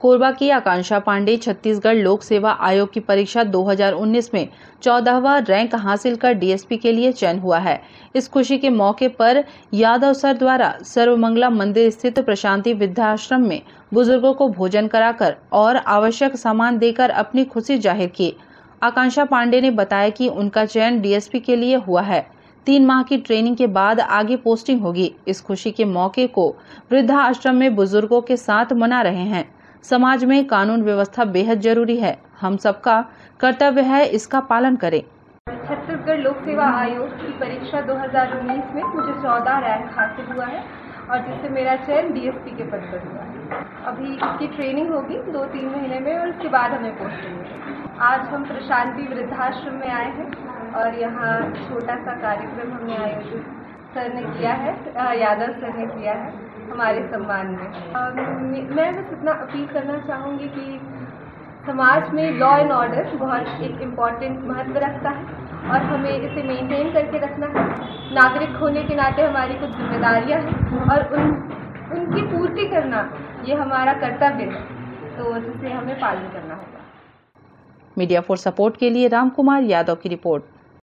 कोरबा की आकांक्षा पांडे छत्तीसगढ़ लोक सेवा आयोग की परीक्षा 2019 में चौदहवा रैंक हासिल कर डीएसपी के लिए चयन हुआ है। इस खुशी के मौके पर यादव सर द्वारा सर्वमंगला मंदिर स्थित प्रशांति वृद्धाश्रम में बुज़ुर्गों को भोजन कराकर और आवश्यक सामान देकर अपनी खुशी ज़ाहिर की। आकांक्षा पांडे ने बताया कि उनका चयन डीएसपी के लिए हुआ है। तीन माह की ट्रेनिंग के बाद आगे पोस्टिंग होगी। इस खुशी के मौके को वृद्धा आश्रम में बुज़ुर्गों के साथ मना रहे हैं। समाज में कानून व्यवस्था बेहद ज़रूरी है। हम सबका कर्तव्य है इसका पालन करें। छत्तीसगढ़ लोक सेवा आयोग की परीक्षा 2019 में मुझे 14 रैंक हासिल हुआ है और जिससे मेरा चयन डीएसपी के पद पर हुआ है। अभी इसकी ट्रेनिंग होगी दो तीन महीने में और उसके बाद हमें पोस्टिंग मिलेगी आज हम प्रशांति वृद्धाश्रम में आए हैं और यहाँ छोटा सा कार्यक्रम हमने आयोजित सर ने किया है यादव सर ने किया है। हमारे सम्मान में। मैं बस इतना अपील करना चाहूँगी कि समाज में लॉ एंड ऑर्डर बहुत एक इंपॉर्टेंट महत्व रखता है और हमें इसे मेंटेन करके रखना है। नागरिक होने के नाते हमारी कुछ जिम्मेदारियाँ हैं और उन, उनकी पूर्ति करना ये हमारा कर्तव्य है। तो जिसे हमें पालन करना होगा। मीडिया फॉर सपोर्ट के लिए रामकुमार यादव की रिपोर्ट।